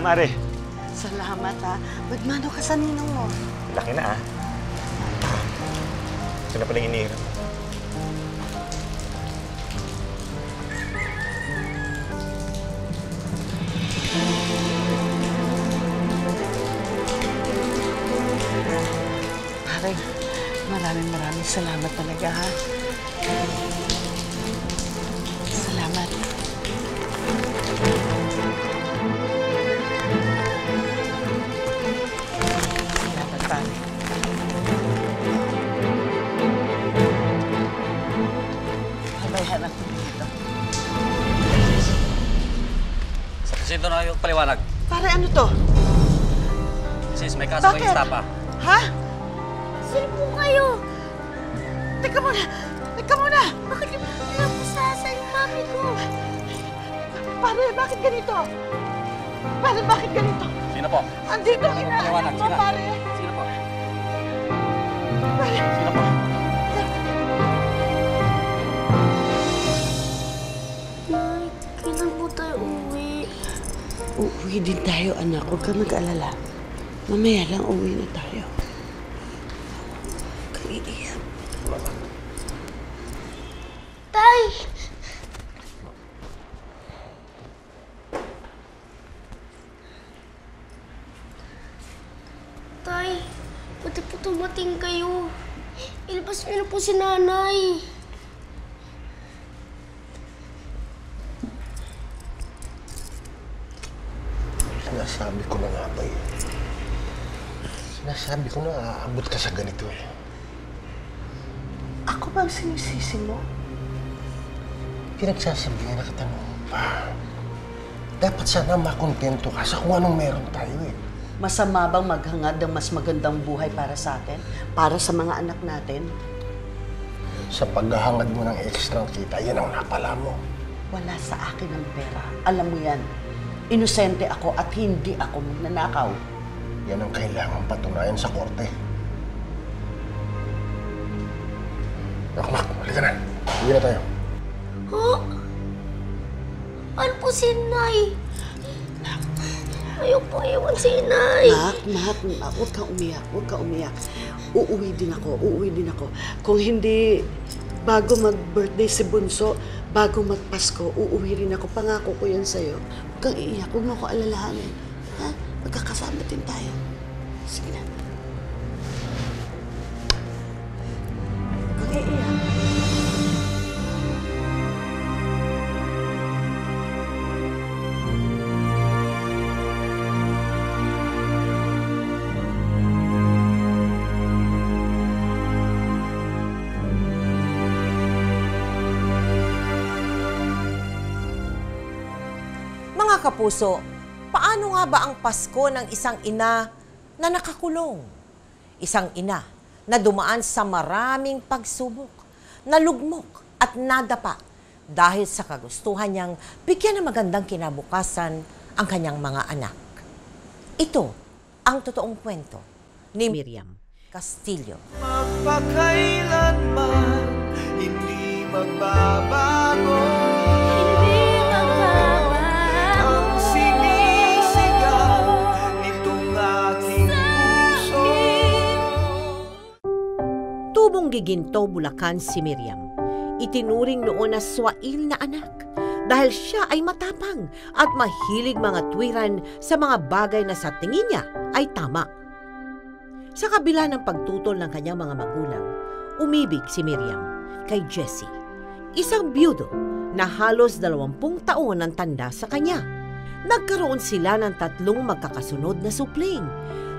Mare. salamat ha. Magmano ka sa ninong mo. Laki na ah. Ito na pala yung inihiram. Maraming maraming salamat talaga ha. Sino na yung paliwanag? Pare, ano to? Sis, may kaso Bakit? kayo estapa. Ha? Sino po kayo? Teka muna! Teka muna! Bakit yung pinapusasa yung mami ko? Pare, bakit ganito? Pare, bakit ganito? Sino po? Andito ang inaanak Paliwanag, mo, sino? pare! Sino po? Pare, Sino po? Uuwi din tayo, anak. Huwag ka mag-alala. Mamaya lang uwi na tayo. Huwag kang. Tay! Tay, pati po tumating kayo. Ilabas niyo na po si nanay. Sinasabi ko na nga ba eh. Na aabot ka sa ganito eh. Ako ba ang sinisisi mo? Pinagsasabihan na kita pa. Dapat sana makontento ka sa kung anong meron tayo eh. Masama bang maghangad ng mas magandang buhay para sa atin? Para sa mga anak natin? Sa paghahangad mo ng extra kita, yan ang napala mo. Wala sa akin ang pera. Alam mo yan. Inosente ako at hindi ako magnanakaw. Yan ang kailangan patunayan sa korte. Nak, nak, halika na. Uwi na tayo. Ha? Ano po si Nay? Ayoko iwan si Nay. Mak, mak, mak, huwag kang umiyak, huwag kang umiyak. Uuwi din ako, uuwi din ako. Kung hindi bago mag-birthday si Bunso, bago magpasko, uuwi rin ako. Pangako ko yan sa'yo. Huwag kang iiyak, huwag mo ako alalahanin. Magkakasama din tayo. Sige na. Huwag iiyak. Mga kapuso, paano nga ba ang Pasko ng isang ina na nakakulong? Isang ina na dumaan sa maraming pagsubok, nalugmok at nadapa dahil sa kagustuhan niyang bigyan ng magandang kinabukasan ang kanyang mga anak. Ito ang totoong kwento ni Miriam Castillo. Magpakailanman hindi magbabago Tubong giginto, Bulacan si Miriam. Itinuring noon na swail na anak dahil siya ay matapang at mahilig mga tuwiran sa mga bagay na sa tingin niya ay tama. Sa kabila ng pagtutol ng kanyang mga magulang, umibig si Miriam kay Jessie, isang byudo na halos dalawampung taon ang tanda sa kanya. Nagkaroon sila ng tatlong magkakasunod na supling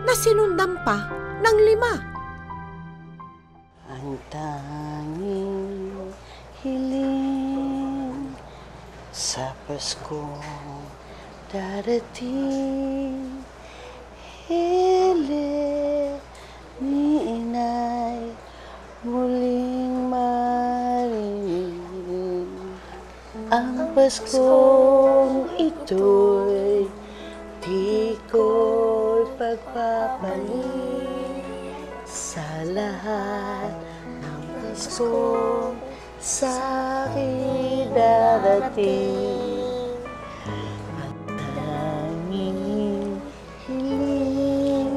na sinundan pa ng lima. Ang tanging hiling Sa Pasko darating. Hili ni inay muling marinig Ang Paskong ito'y di ko'y pagpapalit Sa lahat ng Paskong sa akin darating Ang tanging hiling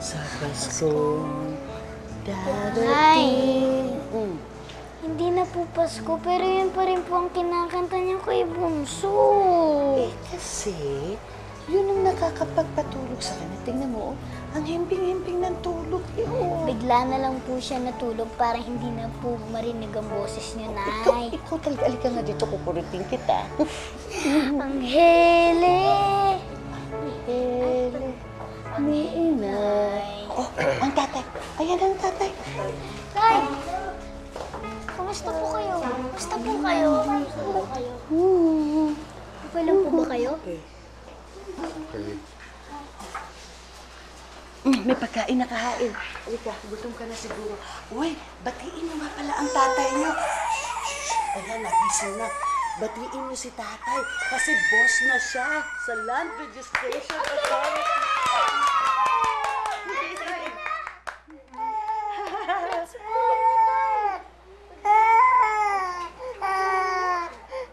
sa Paskong darating Mm. Hindi na po Pasko, pero yun pa rin po ang kinakanta niya kay Bunso. Eh, kasi, yun ang nakakapagpatulog sa kanya. Tingnan mo, oh, ang himping-himping ng tulog. Eh, oh. Bigla na lang po siya natulog para hindi na po marinig ang boses niyo, Ikaw, Nay. ikaw talaga, alika nga dito, kukurutin kita. ang hele! Hele, ni inay. Oh, ang tatay. Ayan ang tatay. Nay! Kumusta po kayo? Kumusta po kayo? Kumusta po kayo? Okay lang po ba kayo? Mm, may pagkain na kahain. Alika, gutom ka na siguro. Uy, batiin mo nga pala ang tatay niyo. Ayan, nagising na. Batiin mo si tatay kasi boss na siya sa Land Registration Authority.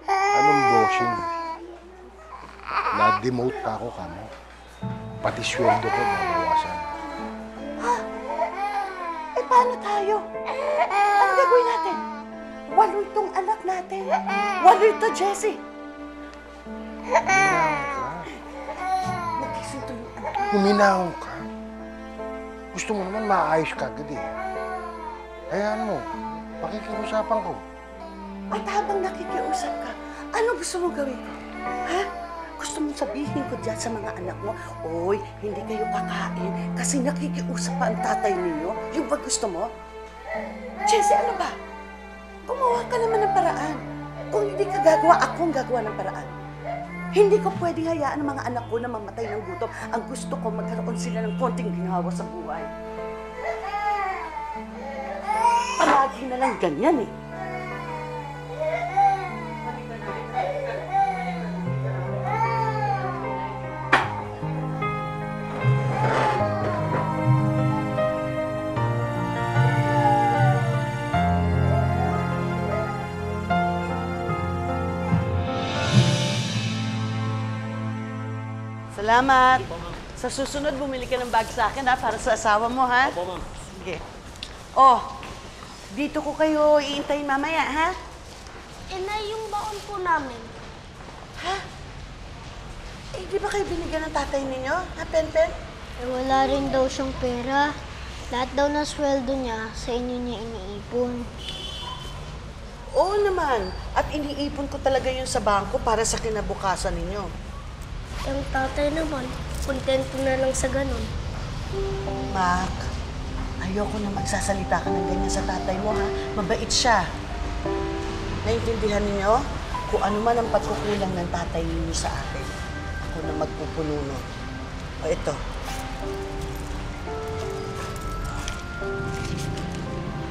Anong bossing? Na-demote ako kamo. Pati sweldo ko nabawasan. Eh, paano tayo? Ano gagawin natin? Walo itong anak natin. Walo ito, Jessie. Nagising to yung anak. Huminahon ka. Gusto mo naman maayos ka agad eh. Hayaan mo. Pakikiusapan ko. At habang nakikiusap ka, ano gusto mong gawin ko? Ha? Gusto mong sabihin ko dyan sa mga anak mo, Oy, hindi kayo kakain kasi nakikiusap pa ang tatay ninyo. Yung ba gusto mo? Jessie, ano ba? Gumawa ka naman ng paraan. Kung hindi ka gagawa, akong gagawa ng paraan. Hindi ko pwedeng hayaan ang mga anak ko na mamatay ng gutom. Ang gusto ko, magkaroon sila ng konting ginhawa sa buhay. Palagi na lang ganyan eh. Salamat. Sa susunod, bumili ka ng bag sa akin, ha? Para sa asawa mo, ha? Opo, ma'am. Sige. Oh, dito ko kayo iintayin mamaya, ha? Eh, Nay, yung baon po namin. Ha? Eh, di ba kayo binigyan ng tatay ninyo? Ha, Pen-Pen? Eh, wala rin daw siyang pera. Lahat daw ng sweldo niya, sa inyo niya iniipon. Oo naman. At iniipon ko talaga yun sa bangko para sa kinabukasan ninyo. Ang tatay naman, kontento na lang sa ganun. Mac, ayoko na magsasalita ka ng ganyan sa tatay mo, ha? Mabait siya. Naintindihan ninyo? Kung ano man ang pagkukulang ng tatay ninyo sa akin, ako na magpupununo. O ito.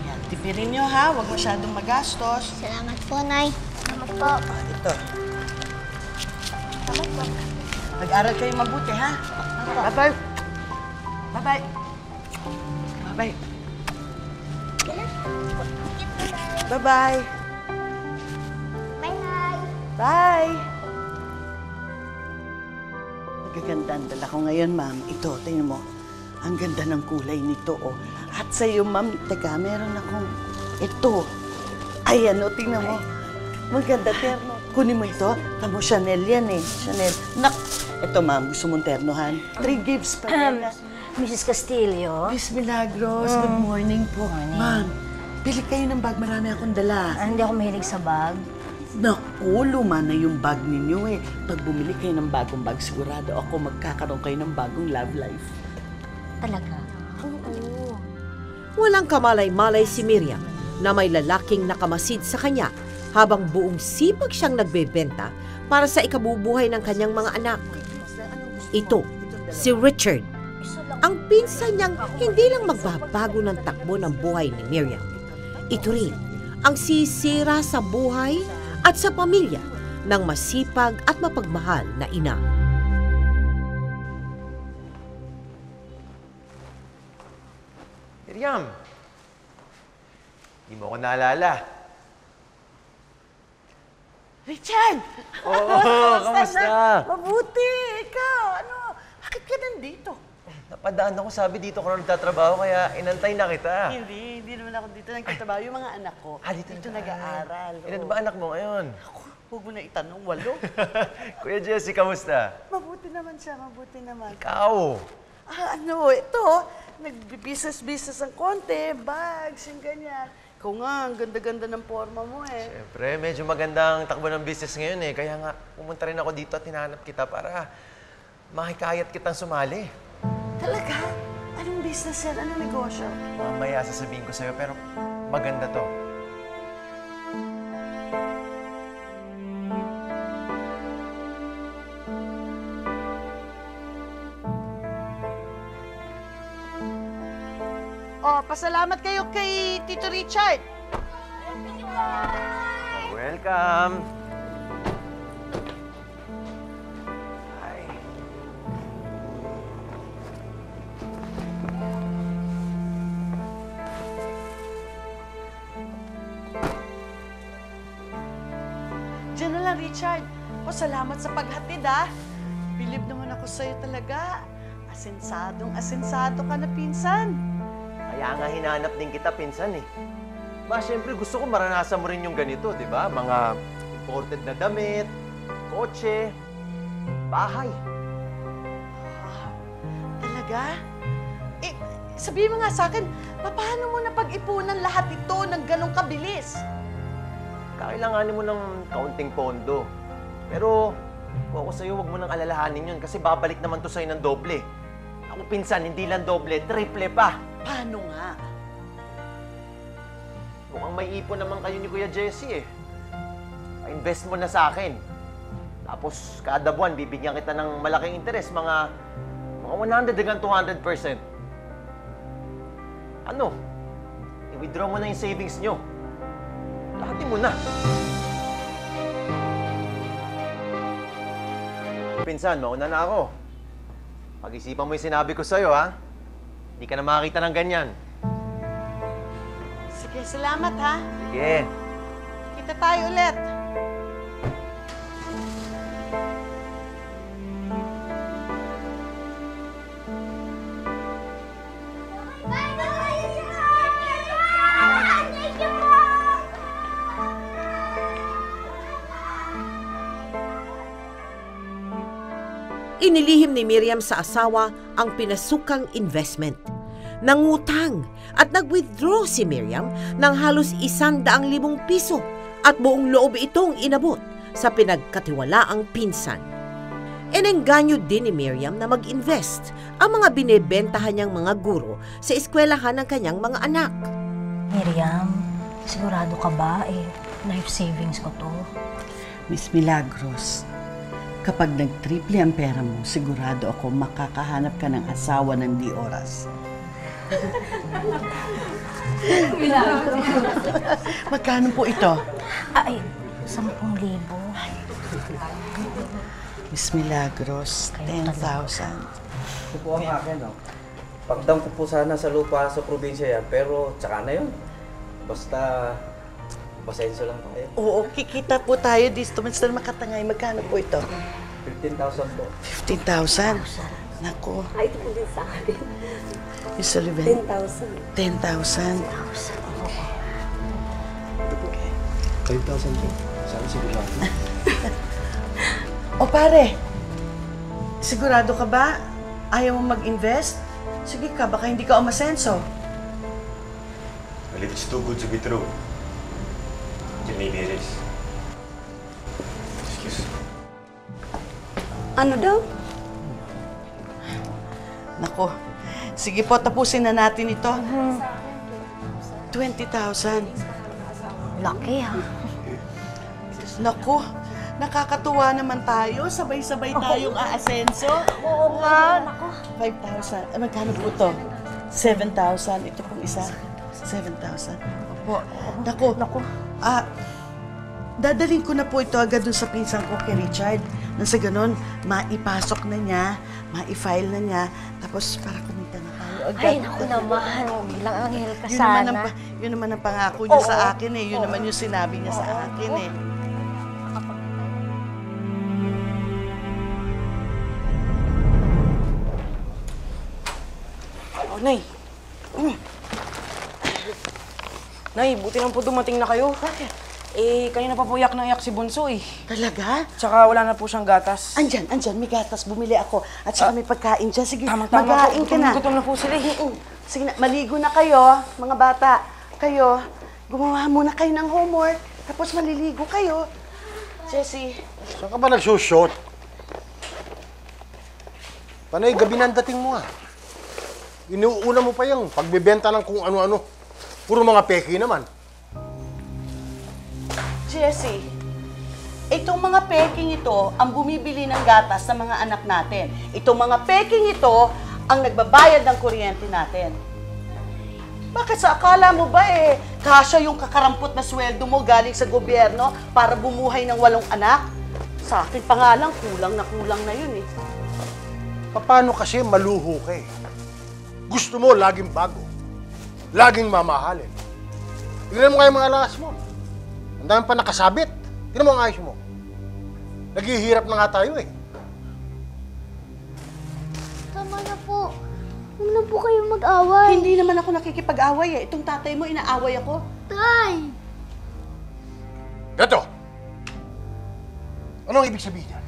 Yan, tipirin nyo ha, huwag masyadong magastos. Salamat po, Nay. Salamat po. Ah, ito. Mag-aral kayo mabuti, ha? Bye-bye. Bye-bye. Bye-bye. Bye-bye. Bye, Nay. Bye! Magaganda ang dala ko ngayon, ma'am. Ito, tingnan mo. Ang ganda ng kulay nito, oh. At sa iyo, ma'am, teka, meron akong ito. Ayan, oh, tingnan mo. Maganda, terno. Kunin mo ito. Tamo, Chanel yan eh. Chanel. Nak, ito, ma'am, gusto mong ternohan? Three gifts pa rin. ah. Mrs. Castillo? Miss Milagros, good morning po. Ma'am, pili kayo ng bag. Marami akong dala. Ah, hindi ako mahilig sa bag. Naku, luma na yung bag ninyo eh. Pag bumili kayo ng bagong bag, sigurado ako magkakaroon kayo ng bagong love life. Talaga? Walang kamalay-malay si Miriam na may lalaking nakamasid sa kanya habang buong sipag siyang nagbebenta para sa ikabubuhay ng kanyang mga anak. Ito, si Richard, ang pinsan niyang hindi lang magbabago ng takbo ng buhay ni Miriam. Ito rin ang sisira sa buhay at sa pamilya ng masipag at mapagmahal na ina. Miriam! Hindi mo ako naalala. Richard! Oo, kamusta? Mabuti! Ikaw, ano? Bakit ka nandito? Napadaan ako sabi dito ko na nagtatrabaho kaya inantay na kita. Hindi, hindi naman ako dito nagtatrabaho. Yung mga anak ko, Ah, dito dito nag-aaral. Ilan ba anak mo ngayon? Huwag mo na itanong, walo. Kuya Jesse, kamusta? mabuti naman siya, mabuti naman. Ikaw! Ah, ano, ito, nag-business-business ang konti, bags, yung ganyan. Ikaw nga, ang ganda-ganda ng forma mo eh. Siyempre, medyo magandang takbo ng business ngayon eh. Kaya nga, pumunta rin ako dito at hinahanap kita para makikayat kitang sumali. Talaga? Anong business yan? Anong negosyo? Mamaya sasabihin ko sa'yo, pero maganda to. Oh, pasalamat kayo kay Tito Richard. Welcome! Hi. Diyan na lang, Richard. O, salamat sa paghatid, ah. Bilib naman ako sa'yo talaga. Asensadong asensado ka na pinsan. Kaya nga hinanap din kita, pinsan eh. Ma, syempre gusto ko maranasan mo rin yung ganito, di ba? Mga imported na damit, kotse, bahay. Talaga? Eh, sabihin mo nga sa akin, paano mo napag-ipunan lahat ito ng ganong kabilis? Kailanganin mo ng kaunting pondo. Pero, kung ako sa'yo, huwag mo nang alalahanin yun kasi babalik naman to sa'yo ng doble. Ako pinsan, hindi lang doble, triple pa. Paano nga? Mukhang may ipon naman kayo ni Kuya Jesse eh. Pa-invest mo na sa akin. Tapos kada buwan, bibigyan kita ng malaking interest, mga, mga 100 hanggang 200%. Ano? I-withdraw mo na yung savings nyo. Lahatin mo na. Pinsan, mauna na ako. Pag-isipan mo yung sinabi ko sa'yo, ha? Hindi ka na makakita ng ganyan. Sige, salamat ha. Sige. Kita tayo ulit. Inilihim ni Miriam sa asawa ang pinasukang investment. Nangutang at nag-withdraw si Miriam ng halos isang daang libong piso at buong loob itong inabot sa pinagkatiwalaang pinsan. Enengganyo din ni Miriam na mag-invest ang mga binebentahan niyang mga guro sa eskwelahan ng kanyang mga anak. Miriam, sigurado ka ba eh, life savings ko to? Miss Milagros, kapag nag-triple ang pera mo, sigurado ako makakahanap ka ng asawa ng di oras. Magkano po ito? Ay, sampung libo. Miss Milagros, 10,000. Ito po ang akin, no? Pagdam ko po sana sa lupa sa probinsya yan, pero tsaka na yun. Basta, pasensya lang tayo. Oo, kikita po tayo dito. Basta makatangay, magkano po ito? 15,000 po. 15,000. Nako. Ay, ito po din sa akin. Miss Sullivan. 10,000. 10,000. 5,000 po. Sana sigurado. O pare, sigurado ka ba? Ayaw mo mag-invest? Sige ka, baka hindi ka umasenso. Well, if it's too good to be true, then maybe it is. Excuse. Ano daw? Nako, sige po, tapusin na natin ito. 20,000. Laki ha. Naku, nakakatuwa naman tayo. Sabay-sabay tayong aasenso. Oo nga. Naku. 5,000. Eh, magkano po to? 7,000. Ito pong isa. 7,000. Opo. Naku. Naku. Ah, dadalhin ko na po ito agad dun sa pinsan ko kay Richard. Nang sa ganun, maipasok na niya, maifile na niya, tapos para kumita na tayo agad. Ay, naku naman. Bilang anghel ka Yun naman, sana. ang, pa- yun naman ang pangako niya Oo. sa akin eh. Yun naman yung sinabi niya sa akin eh. Oh, Nay. Mm. Nay, buti lang po dumating na kayo. Bakit? Eh, kanina pa po yak na yak si Bunso eh. Talaga? Tsaka wala na po siyang gatas. Andyan, andyan, may gatas. Bumili ako. At saka may pagkain dyan. Sige, Tama-tama mag-ain po. ka na. Gutom na po sila eh. Mm, Sige na, maligo na kayo, mga bata. Kayo, gumawa muna kayo ng homework. Tapos maliligo kayo. Jessie, Saan ka ba nagsushoot? Panay, gabi na ang dating mo ah. Inuuna mo pa yung pagbebenta ng kung ano-ano. Puro mga peki naman. Jessie, itong mga peking ito ang bumibili ng gatas sa mga anak natin. Itong mga peking ito ang nagbabayad ng kuryente natin. Bakit sa akala mo ba eh, kasya yung kakarampot na sweldo mo galing sa gobyerno para bumuhay ng walong anak? Sa akin pa nga lang, kulang na kulang na yun eh. Paano kasi maluho ka eh? Gusto mo laging bago. Laging mamahalin. Tingnan mo nga yung mga alas mo. Ang dami pa nakasabit. Tingnan mo ang ayos mo. Naghihirap na nga tayo eh. Tama na po. Huwag na po kayo mag-away. Hindi naman ako nakikipag-away eh. Itong tatay mo, inaaway ako. Tay! Gato! Anong ibig sabihin niyan?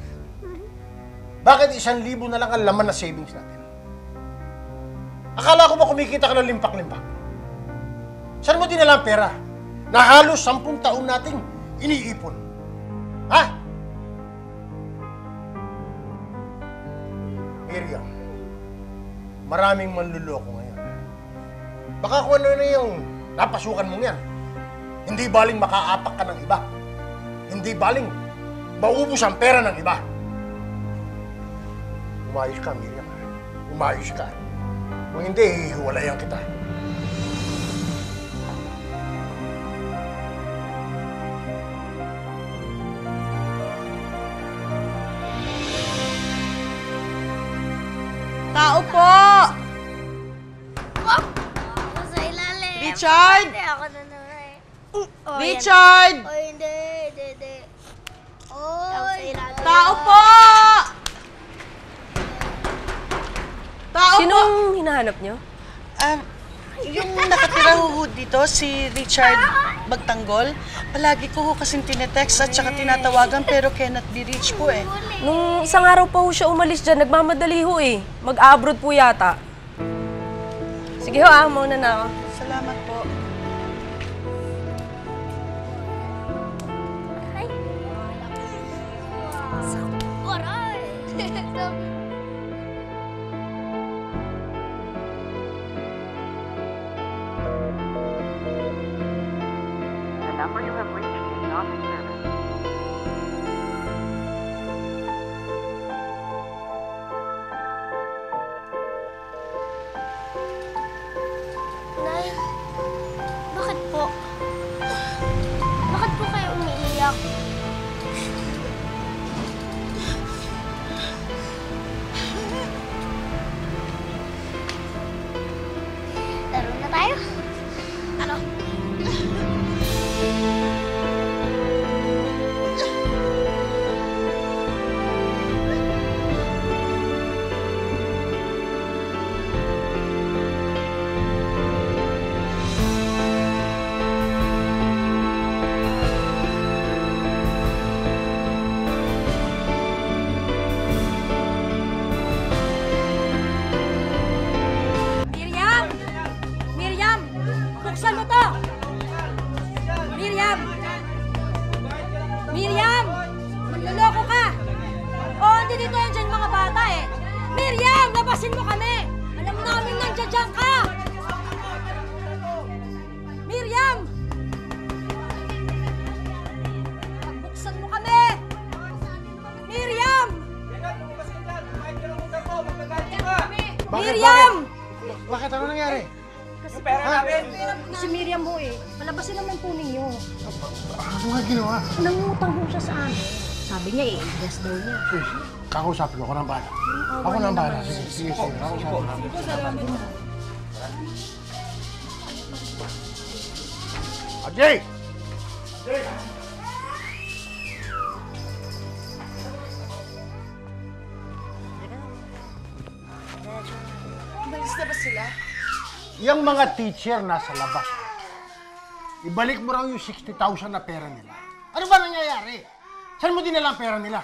Bakit isang libo na lang ang laman na savings natin? Akala ko ba kumikita ka ng limpak-limpak? Saan mo dinala ang pera? Na halos sampung taon nating iniipon. Ha? Miriam, maraming manluloko ngayon. Baka kung ano na yung napasukan mong yan, hindi baling makaapak ka ng iba. Hindi baling maubos ang pera ng iba. Umayos ka, Miriam. Umayos ka. Kung hindi, hihiwalayan kita. Richard! Hindi ako na naman. Oh, Richard! yan. Oh, hindi, hindi, hindi. Oh, Tao po! Tao po! Sinong hinahanap nyo? Um, yung nakatira ho dito, si Richard Magtanggol, palagi ko ho kasing tinetext at saka tinatawagan pero cannot be reached po eh. Nung isang araw pa ho siya umalis dyan, nagmamadali ho eh. Mag-abroad po yata. Sige ho ah, mauna na ako. Salamat po. Bakit? Ano nangyari? Kasi pera namin. Si Miriam ho eh. Palabasin naman po ninyo. Ano nga ginawa? Nangutang ho siya sa amin. Sabi niya eh, invest daw niya. Sige, kakausapin ko. Ako nang bahala. Ako nang bahala. Sige, sige, sige. Kakausapin ko. Ajay! Umalis Yung mga teacher nasa labas. Ibalik mo raw yung 60,000 na pera nila. Ano ba nangyayari? Saan mo dinala ang pera nila?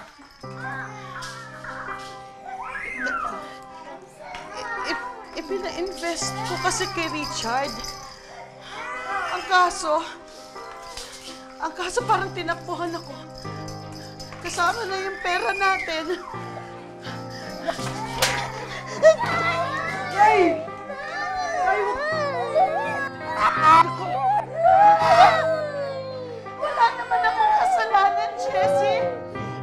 Ipina-invest ko kasi kay Richard. Ang kaso, ang kaso parang tinakbuhan ako. Kasama na yung pera natin. Wala naman akong kasalanan, Jessie.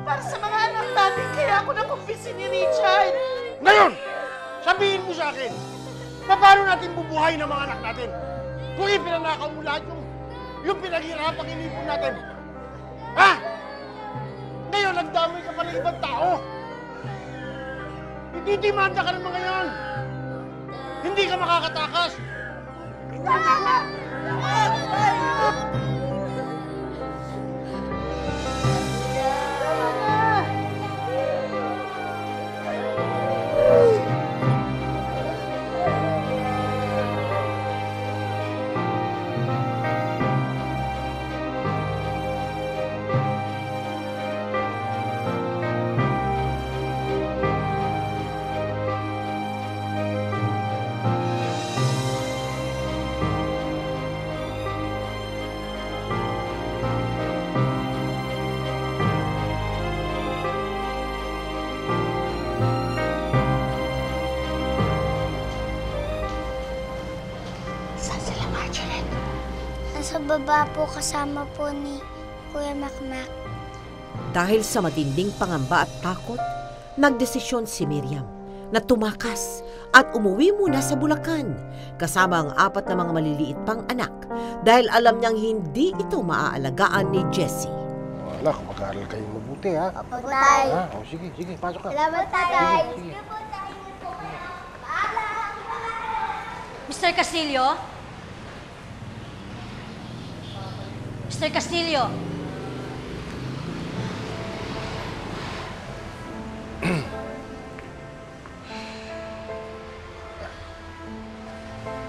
Para sa mga anak natin, kaya ako nakumpisi ni Richard. Ngayon, sabihin mo sa akin, paano natin bubuhay ng mga anak natin? Kung ipinanakaw mo lahat yung, yung pinaghirapang inipon natin. Ha? Ngayon, nagdamay ka pa ng ibang tao. Itidimanda ka ng mga yan. Hindi ka makakatakas. Saan Nasa baba po kasama po ni Kuya Makmak. Dahil sa matinding pangamba at takot, nagdesisyon si Miriam na tumakas at umuwi muna sa Bulacan kasama ang apat na mga maliliit pang anak dahil alam niyang hindi ito maaalagaan ni Jessie. Wala, kung mag-aaral kayong mabuti, ha? Opo, Tay. Ha? O, sige, sige, pasok ka. Salamat, Tay. Sige. Mr. Castillo? Mr. Castillo?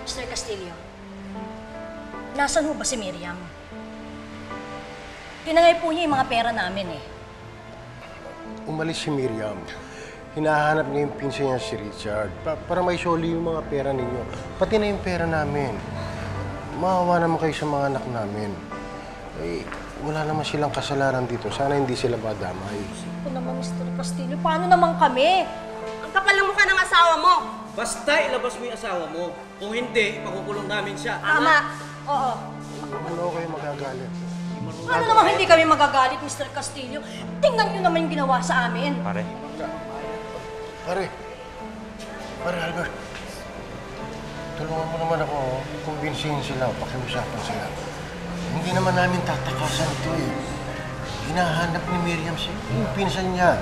Mr. Castillo, nasan ho ba si Miriam? Tinangay po niya yung mga pera namin eh. Umalis si Miriam. Hinahanap niya yung pinsan niya si Richard pa- para may soli yung mga pera ninyo. Pati na yung pera namin. Maawa naman kayo sa mga anak namin. Eh, wala naman silang kasalanan dito. Sana hindi sila madamay. Ako naman, Mr. Castillo, paano naman kami? Ang kapal ng mukha ng asawa mo. Basta ilabas mo yung asawa mo. Kung hindi, pakukulong namin siya. Tama. Oo. Ano kayo magagalit? Paano naman hindi kami magagalit, Mr. Castillo? Tingnan niyo naman yung ginawa sa amin. Pare, Pare, pare Albert, tulungan mo naman ako, oh. kumbinsihin sila, pakiusapan sila. Hindi naman namin tatakasan ito eh. Hinahanap ni Miriam si yung pinsan niya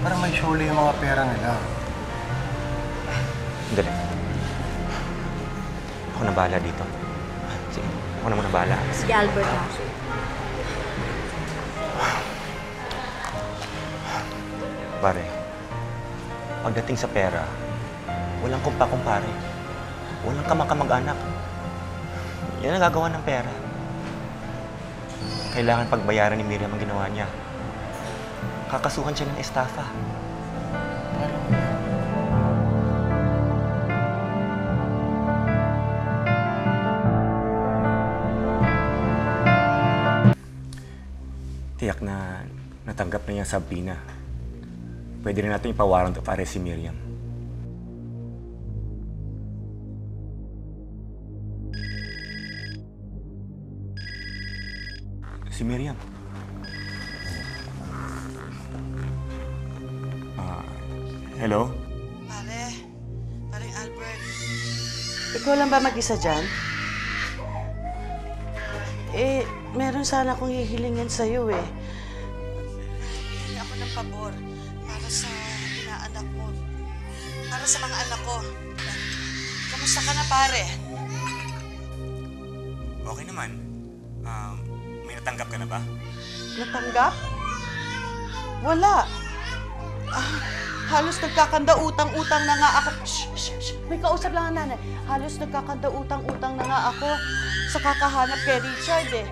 para may suli yung mga pera nila. dali. Ako na bahala dito. Sige, ako na muna bahala. Si Albert. Pare, pagdating sa pera, walang kumpa-kumpare. Walang kamakamag-anak. Yan ang gagawa ng pera. Kailangan pagbayaran ni Miriam ang ginawa niya. Kakasuhan siya ng estafa. Tiyak na natanggap na niya sa Sabina. Pwede rin natin ipawarang to pare si Miriam. Si Miriam. Ah, hello? Pare, pare Albert, Ikaw lang ba mag-isa dyan? Eh, meron sana akong hihilingan sa'yo eh. Hindi ako ng pabor para sa inaanak mo. Para sa mga anak ko. Kamusta ka na pare? Okay naman. Um, natanggap ka na ba? Natanggap? Wala. Ah, halos nagkakanda utang-utang na nga ako. Shh, shh, shh. May kausap lang ang nanay. Halos nagkakanda utang-utang na nga ako sa kakahanap kay Richard eh.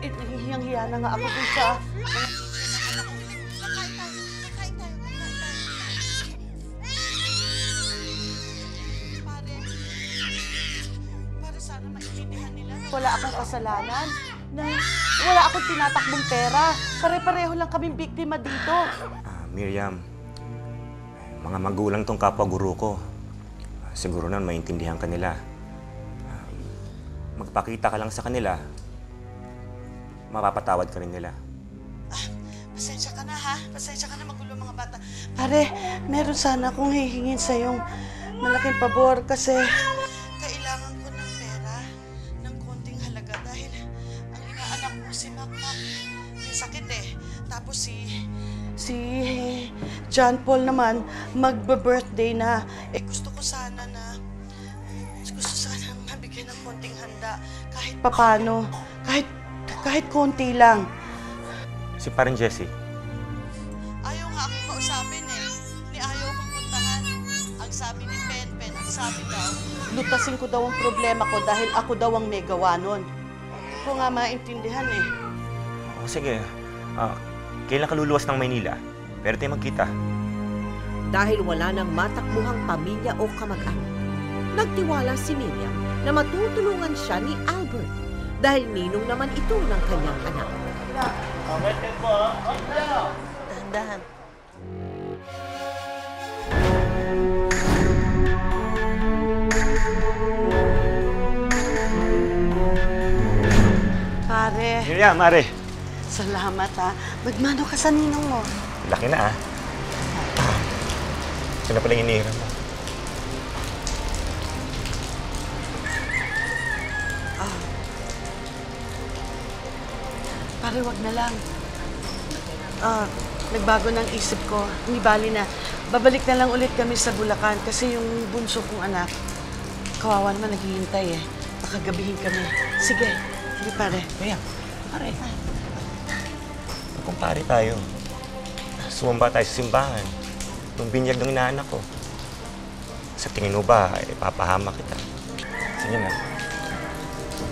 Eh, Hiyang-hiya na nga ako dun sa... Wala akong kasalanan. Na wala akong tinatakbong pera. Pare-pareho lang kaming biktima dito. Ah, Miriam, mga magulang tong kapwa guro ko. Ah, Siguro naman maintindihan ka nila. Ah, Magpakita ka lang sa kanila, mapapatawad ka rin nila. Pasensya ka na ha. Pasensya ka na magulo mga bata. Pare, meron sana akong hihingin sa yung malaking pabor kasi si John Paul naman magbe-birthday na. Eh gusto ko sana na gusto sana mabigyan ng konting handa kahit papano. Kahit kahit konti lang. Si Parin Jessie, Ayaw nga akong kausapin eh. Ni ayaw akong puntahan. Ang sabi ni Pen Pen, ang sabi daw, lutasin ko daw ang problema ko dahil ako daw ang may gawa nun. Hindi ko nga maintindihan eh. o sige, ah, kailan ka luluwas ng Maynila? Pero tayo magkita. Dahil wala nang matakbuhang pamilya o kamag-anak. Nagtiwala si Miriam na matutulungan siya ni Albert dahil ninong naman ito ng kanyang anak. Dahan-dahan. Pare, Miriam, Mare. Salamat ha. Magmano ka sa ninong mo. Laki na ah. Ito na pala yung inihiram mo. Pare, wag na lang. Ah, nagbago ng isip ko. Hindi bali na. Babalik na lang ulit kami sa Bulacan kasi yung bunso kong anak, kawawa naman naghihintay eh. Baka gabihin kami. Sige, sige pare. Miriam, pare. Kumpare tayo. Sumamba tayo sa simbahan. Yung binyag ng inaanak ko. Sa tingin mo ba, ipapahama kita? Sige na.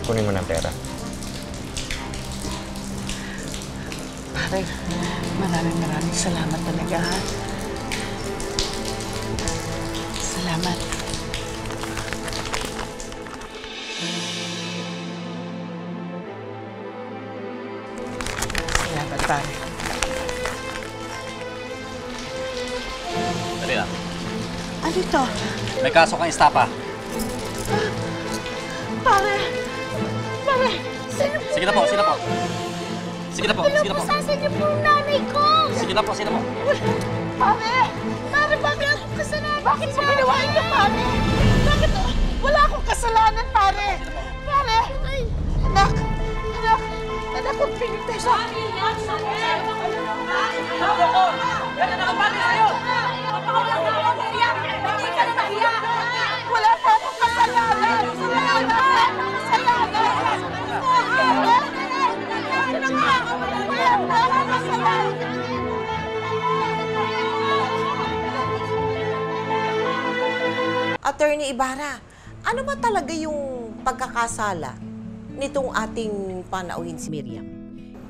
Kunin mo ng pera. Pare, maraming maraming salamat talaga ha. Salamat. Pare. Dali na. Ano ito? May kaso kang estapa. Pare! Pare! Sino po Sige na po, sige na po. Sige na po, Wala sige na po, po. sasan niyo po yung nanay ko! Sige na po, sige na po. Pare! Pare, bakit akong kasalanan? Bakit mo ginawa ito, pare? Bakit? Wala akong kasalanan, pare! Pare! Anak! Anak! Anak, kung pinitay siya! Wala po akong kasalanan! Wala po akong kasalanan! Wala po akong kasalanan! Attorney Ibarra, ano ba talaga yung pagkakasala nitong ating panauhin si Miriam?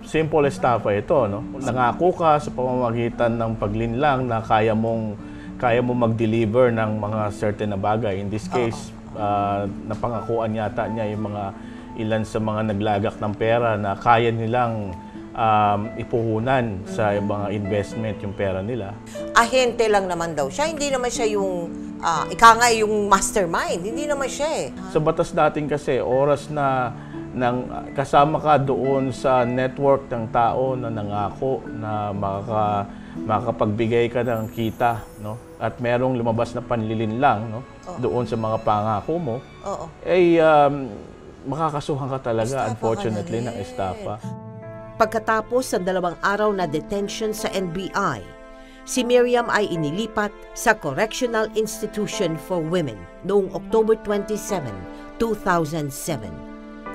simple estafa ito, no? Nangako ka sa pamamagitan ng paglinlang na kaya mong kaya mo mag-deliver ng mga certain na bagay. In this case, ah, napangakuan yata niya yung mga ilan sa mga naglagak ng pera na kaya nilang um, ipuhunan sa mga investment yung pera nila. Ahente lang naman daw siya, hindi naman siya yung, ah, ika nga yung mastermind, hindi naman siya eh. Sa batas natin kasi, oras na nang kasama ka doon sa network ng tao na nangako na makaka makapagbigay ka ng kita, no? At merong lumabas na panlilin lang, no? Doon sa mga pangako mo, Oo. ay um, makakasuhan ka talaga, Estafa ka unfortunately, na ng estafa. Pagkatapos ng dalawang araw na detention sa NBI, si Miriam ay inilipat sa Correctional Institution for Women noong October 27, 2007.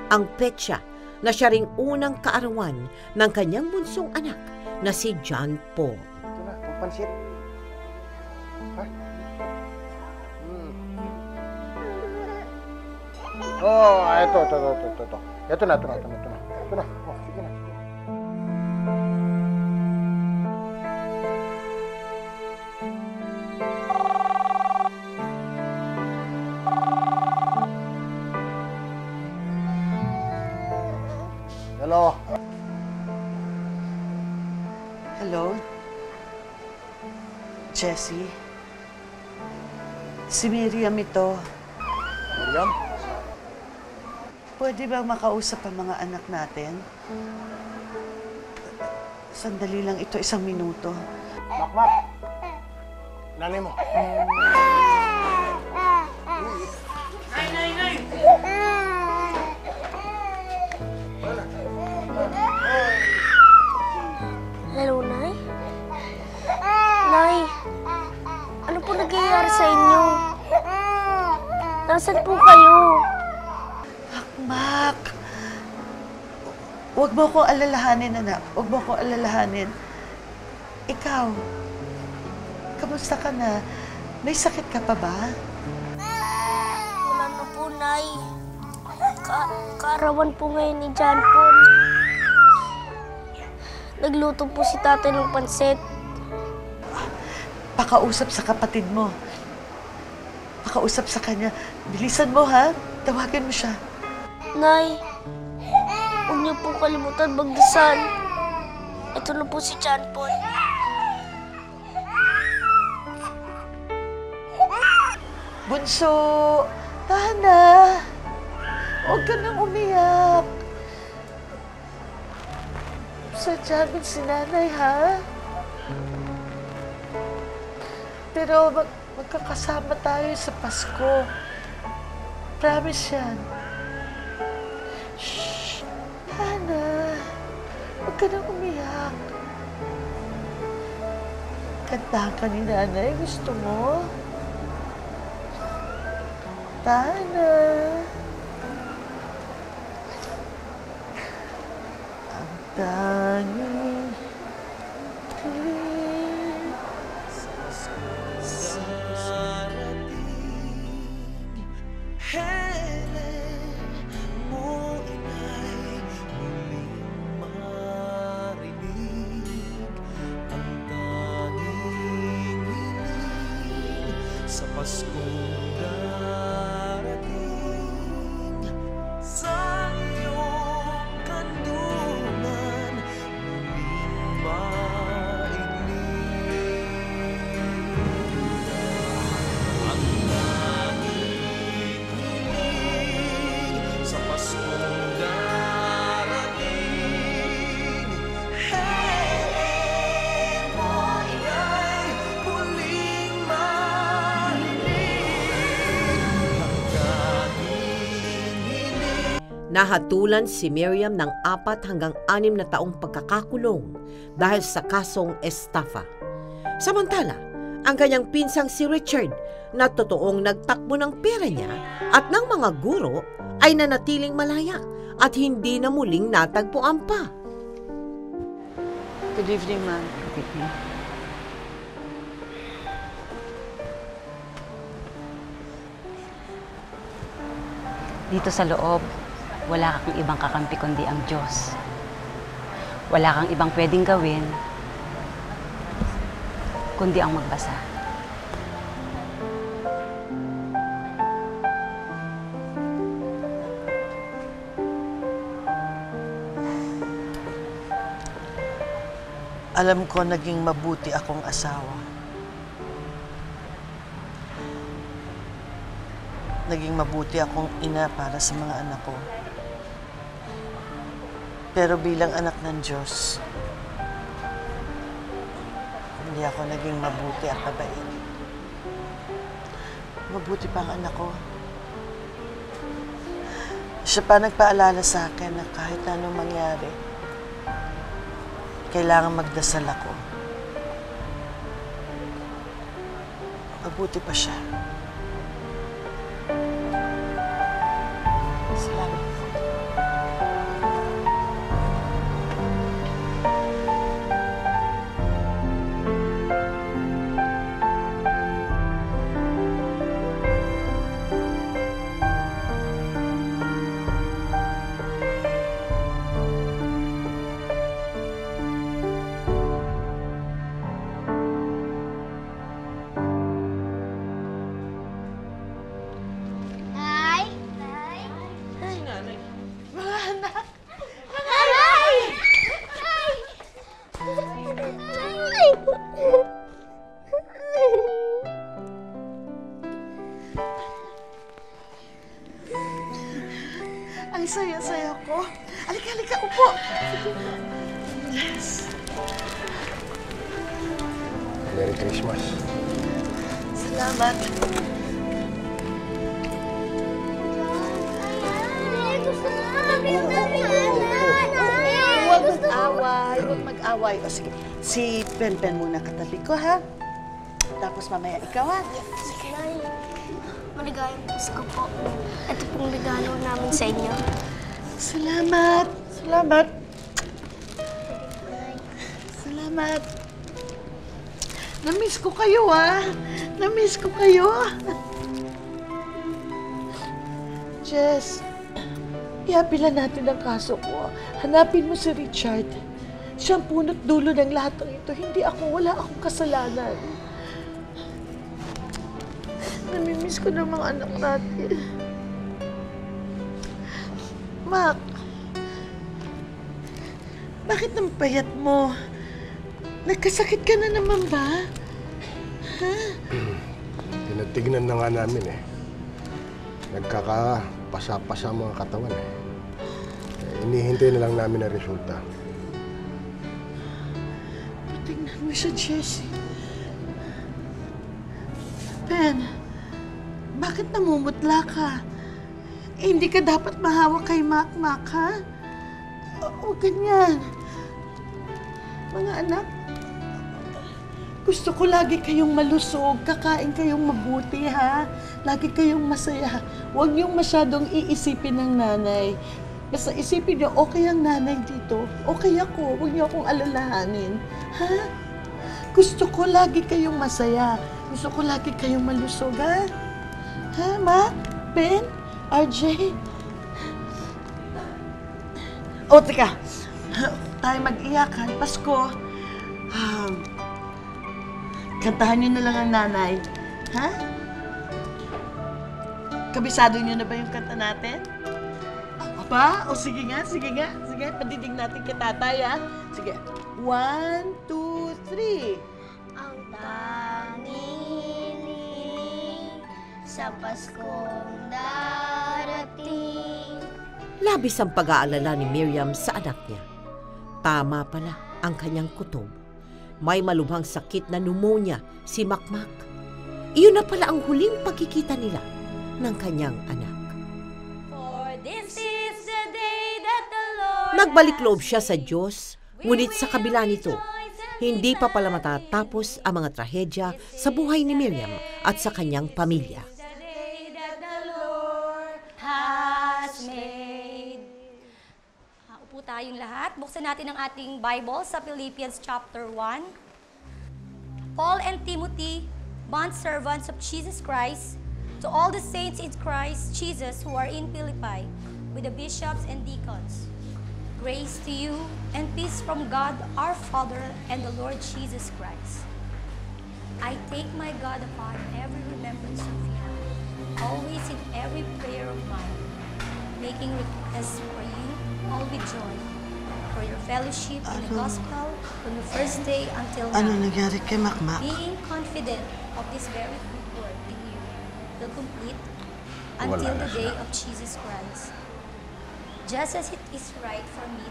Ang petsa na siya ring unang kaarawan ng kanyang bunsong anak na si John Paul. Ito na, itong pansit. Ha? Hmm. Oh, ito, ito, ito, ito, ito. Ito na, ito na, ito na, ito na. Ito na. Jessie? Si Miriam ito. Miriam? Pwede ba makausap ang mga anak natin? Sandali lang ito, isang minuto. Makmak! Nanay mo. Nasaan po kayo? Mak! Huwag mo akong alalahanin, anak. Huwag mo akong alalahanin. Ikaw, kamusta ka na? May sakit ka pa ba? Wala na po, Nay. Ka kaarawan po ngayon ni John Paul. Nagluto po si tatay ng pansit. Pakausap sa kapatid mo. Pakausap sa kanya. Bilisan mo, ha? Tawagin mo siya. Nay, huwag niyo po kalimutan magdasal. Ito na po si John Paul. Bunso, Tana, huwag ka nang umiyak. Sadya din si nanay, ha? Pero mag magkakasama tayo sa Pasko. Promise yan. Shh! Tana, huwag ka nang umiyak. Kantahan ka ni nanay, gusto mo? Tana. Ang tanging Nahatulan si Miriam ng apat hanggang anim na taong pagkakakulong dahil sa kasong estafa. Samantala, ang kanyang pinsang si Richard na totoong nagtakbo ng pera niya at ng mga guro ay nanatiling malaya at hindi na muling natagpuan pa. Good evening, ma'am. Dito sa loob, wala kang ibang kakampi kundi ang Diyos. Wala kang ibang pwedeng gawin kundi ang magbasa. Alam ko naging mabuti akong asawa. Naging mabuti akong ina para sa mga anak ko. Pero bilang anak ng Diyos, Hindi ako naging mabuti at mabait. Mabuti pa ang anak ko. Siya pa nagpaalala sa akin na kahit anong mangyari, kailangan magdasal ako. Mabuti pa siya. Si Pen-Pen muna katabi ko, ha? Tapos mamaya ikaw, ha? Nay, maligayang Pasko po. Ito pong regalo namin sa inyo. Salamat. Salamat. Salamat. Namiss ko kayo, ah. Namiss ko kayo. Jess, ihapila natin ang kaso ko. Hanapin mo si Richard. Siya ang punot dulo ng lahat ng ito. Hindi ako, wala akong kasalanan. Namimiss ko ng mga anak natin. Mac, bakit nang payat mo? Nagkasakit ka na naman ba? Ha? Tinatignan na nga namin eh. Nagkakapasa-pasa ang mga katawan eh. eh. Inihintay na lang namin ang resulta. Siya, Jessie. Ben, bakit namumutla ka? Eh, hindi ka dapat mahawak kay Mac, ha? Huwag ganyan. Mga anak, gusto ko lagi kayong malusog, kakain kayong mabuti, ha? Lagi kayong masaya. Huwag niyong masyadong iisipin ng nanay. Basta isipin niyo, okay ang nanay dito. Okay ako. Huwag niyo akong alalahanin. Ha? Gusto ko lagi kayong masaya. Gusto ko lagi kayong malusog, ha? Ha, Ma? Ben? RJ? O, teka. Tayo mag-iyakan. Pasko. Um, kantahan niyo na lang ang nanay. Ha? Kabisado niyo na ba yung kanta natin? Pa? O sige nga, sige nga. Sige, padidig natin kay tatay, ha? Sige. One, two, three. Ang tanging hiling sa Paskong darating. Labis ang pag-aalala ni Miriam sa anak niya. Tama pala ang kanyang kutob. May malubhang sakit na pneumonia si Makmak. Iyon na pala ang huling pagkikita nila ng kanyang anak. For this is the day that the Lord Nagbalik loob siya sa Diyos, ngunit sa kabila nito, hindi pa pala matatapos ang mga trahedya sa buhay ni Miriam at sa kanyang pamilya. upo tayong lahat. Buksan natin ang ating Bible sa Philippians chapter 1. Paul and Timothy, bond servants of Jesus Christ, to all the saints in Christ Jesus who are in Philippi, with the bishops and deacons. Grace to you and peace from God our Father and the Lord Jesus Christ. I take my God upon every remembrance of you, always in every prayer of mine, making requests for you all with joy, for your fellowship in the gospel from the first day until Ano now. nangyari kay Makmak? Being confident of this very good work in you, will complete until the day of Jesus Christ. Just as it is right for me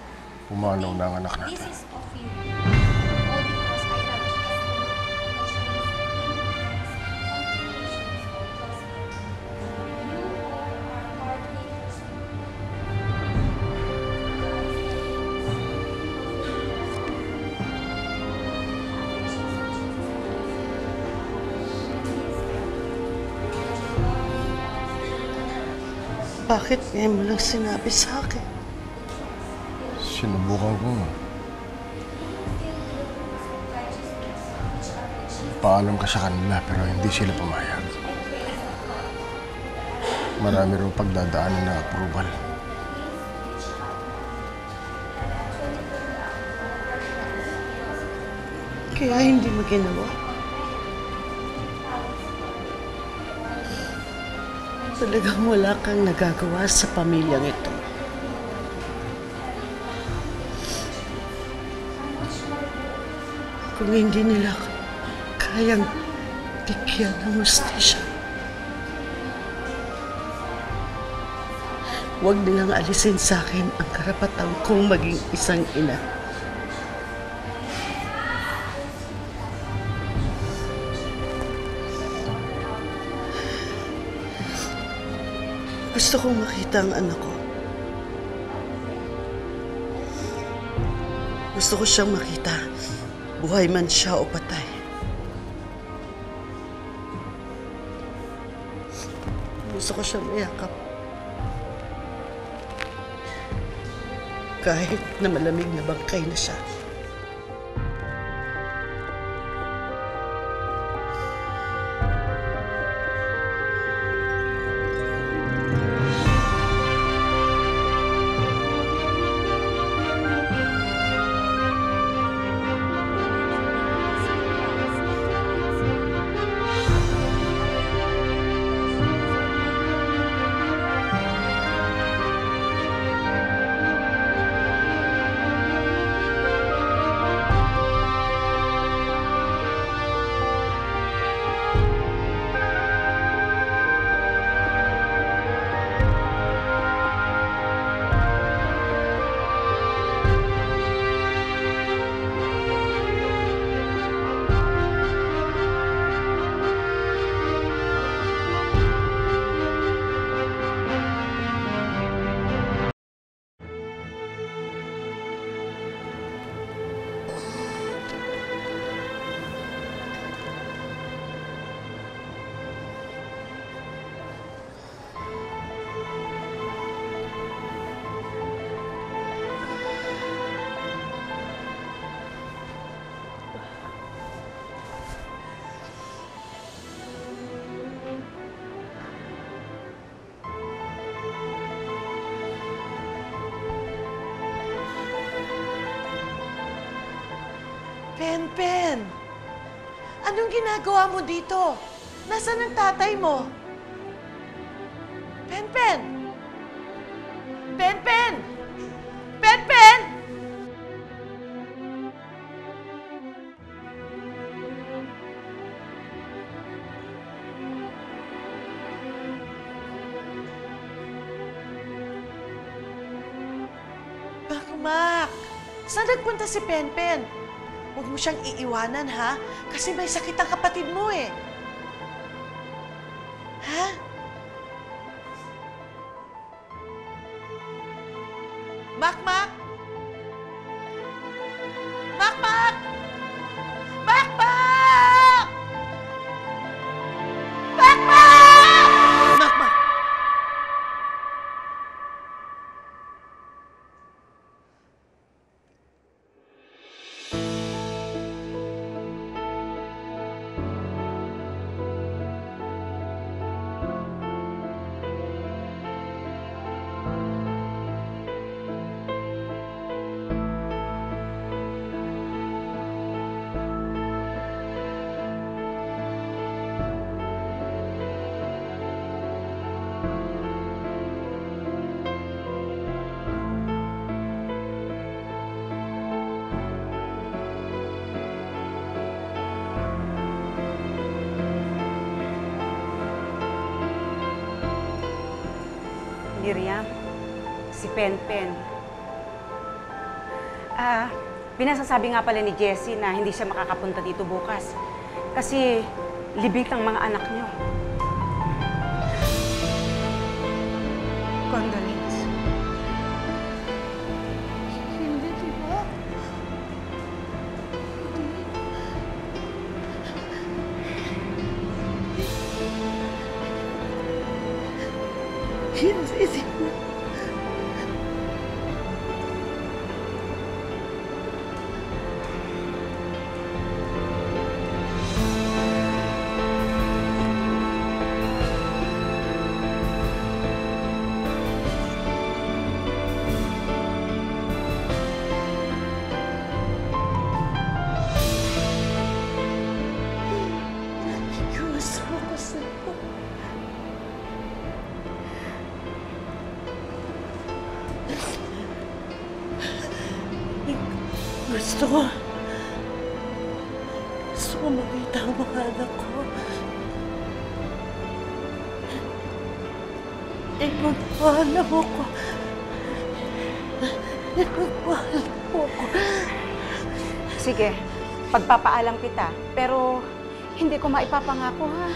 Pumanaw na ang anak this natin. is of you. Bakit ngayon mo lang sinabi sa akin? Sinubukan ko nga. Paalam ka sa kanila pero hindi sila pumayag. Marami rin pagdadaanan na approval. Kaya hindi mo ginawa. Talagang wala kang nagagawa sa pamilyang ito. Kung hindi nila kayang bigyan ng hustisya, huwag nilang alisin sa akin ang karapatan kong maging isang ina. Gusto kong makita ang anak ko. Gusto ko siyang makita, buhay man siya o patay. Gusto ko siyang mayakap. Kahit na malamig na bangkay na siya. Pen! Anong ginagawa mo dito? Nasaan ang tatay mo? Pen, Pen! Pen, Pen! Pen, Pen! Mak, Mak! Saan nagpunta si Pen, Pen? Huwag mo siyang iiwanan, ha? Kasi may sakit ang kapatid mo, eh. Si Pen Pen. Ah, pinasasabi nga pala ni Jessie na hindi siya makakapunta dito bukas. Kasi libing ang mga anak niyo. Gusto ko makita ang mga anak ko. Ipagpaalam mo ko. Ipagpaalam mo ko. Sige, pagpapaalam kita. Pero hindi ko maipapangako ha.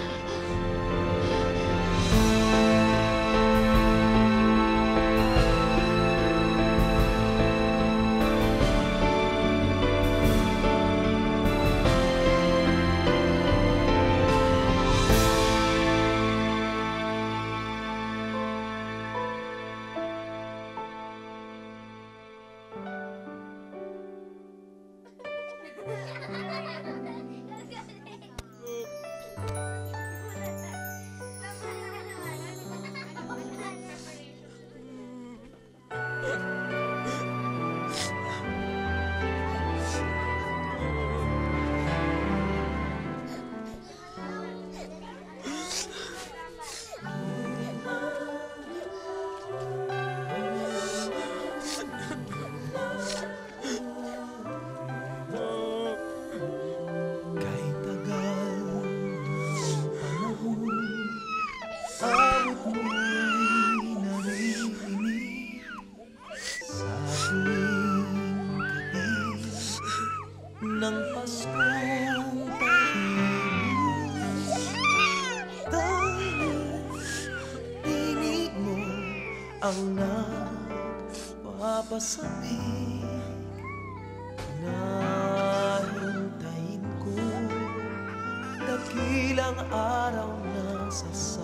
Araw na sasabi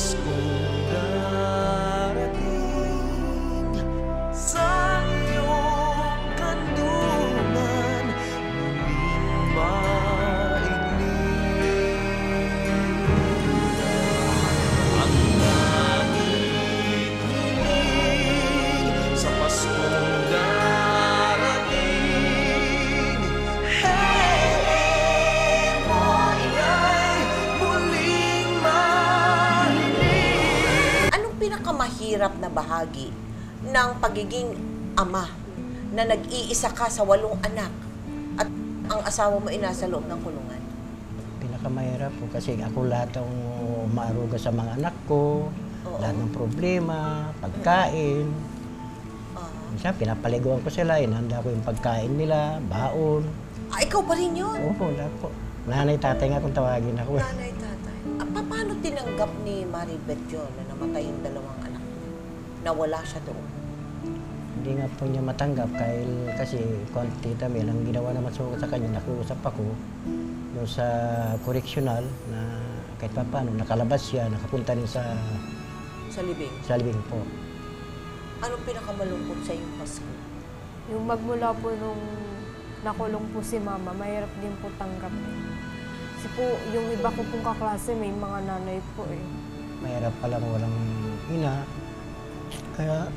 sa pagiging ama na nag-iisa ka sa walong anak at ang asawa mo ay nasa loob ng kulungan? pinakamahirap po kasi ako lahat ang maaruga sa mga anak ko, lahat ng problema, pagkain. Minsan pinapaliguan ko sila, inanda ko yung pagkain nila, baon. Ah, ikaw pa rin yun? Opo, lahat po. Nanay, tatay nga kung tawagin ako. Nanay, tatay. Ah, pa- paano tinanggap ni Maribeth yun na namatay yung dalawang anak niya? Nawala siya doon. Hindi nga po niya matanggap dahil kasi konti kami lang ginawa naman sa, sa kanya, nakiusap ako doon sa correctional na kahit pa paano, nakalabas siya, nakapunta rin sa, Sa libing. sa libing po. Anong pinakamalungkot sa iyong Pasko? Yung magmula po nung nakulong po si mama, mahirap din po tanggapin. Kasi po, yung iba ko pong kaklase, may mga nanay po eh. Mahirap palang walang ina. Kaya,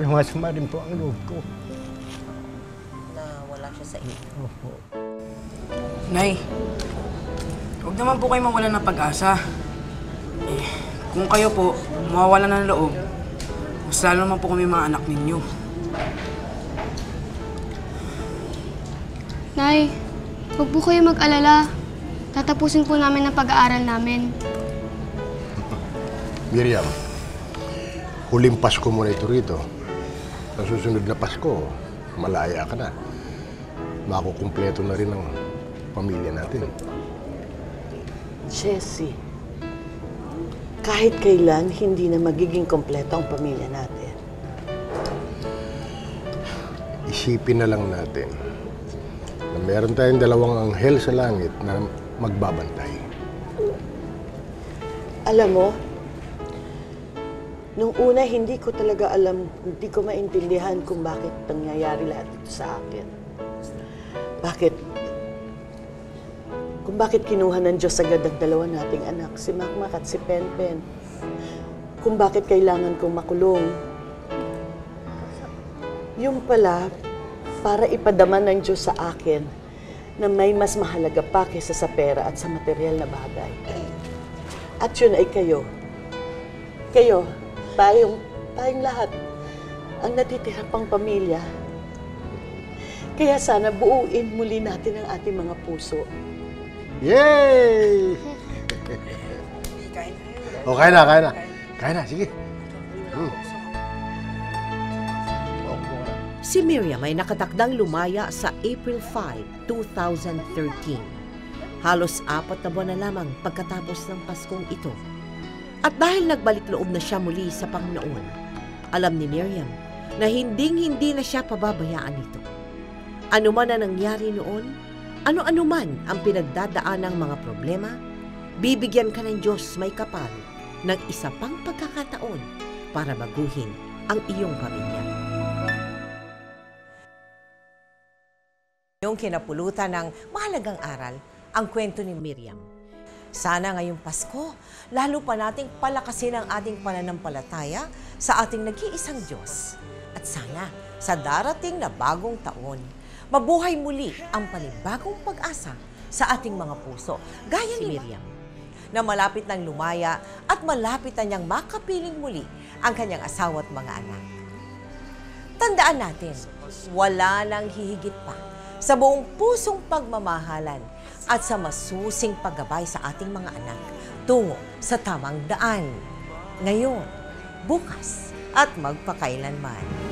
lumasama rin po ang loob ko. Na wala siya sa iyo. Opo. Nay, huwag naman po kayo mawala ng pag-asa. Eh, kung kayo po mawawala ng loob, mas lalo naman po kami mga anak ninyo. Nay, huwag po kayo mag-alala. Tatapusin po namin ang pag-aaral namin. Miriam, huling Pasko mo na ito rito. Ang susunod na Pasko, malaya ka na. Makukumpleto na rin ang pamilya natin. Jessie, kahit kailan hindi na magiging kompleto ang pamilya natin. Isipin na lang natin na meron tayong dalawang anghel sa langit na magbabantay. Alam mo, nung una hindi ko talaga alam, hindi ko maintindihan kung bakit nangyayari lahat ito sa akin. Bakit? Kung bakit kinuha ng Diyos agad ang dalawa nating anak, si Makmak at si Penpen. Kung bakit kailangan kong makulong. Yung pala, para ipadama ng Diyos sa akin na may mas mahalaga pa kaysa sa pera at sa material na bagay. At yun ay kayo. Kayo, tayong, tayong lahat, ang natitira pang pamilya. Kaya sana buuin muli natin ang ating mga puso. Yay! o, kaya na, kaya na. Kaya na, sige. Hmm. Si Miriam ay nakatakdang lumaya sa April 5, 2013. Halos apat na buwan na lamang pagkatapos ng Paskong ito. At dahil nagbalik loob na siya muli sa Panginoon, alam ni Miriam na hinding-hindi na siya pababayaan nito. Ano man ang nangyari noon, ano-ano man ang pinagdadaan ng mga problema, bibigyan ka ng Diyos may kapal ng isa pang pagkakataon para baguhin ang iyong pamilya. Yung kinapulutan ng mahalagang aral, ang kwento ni Miriam. Sana ngayong Pasko, lalo pa nating palakasin ang ating pananampalataya sa ating nag-iisang Diyos. At sana, sa darating na bagong taon, mabuhay muli ang panibagong pag-asa sa ating mga puso, gaya ni Miriam, na malapit nang lumaya at malapit na niyang makapiling muli ang kanyang asawa at mga anak. Tandaan natin, wala nang hihigit pa sa buong pusong pagmamahalan at sa masusing paggabay sa ating mga anak tungo sa tamang daan. Ngayon, bukas, at magpakailanman.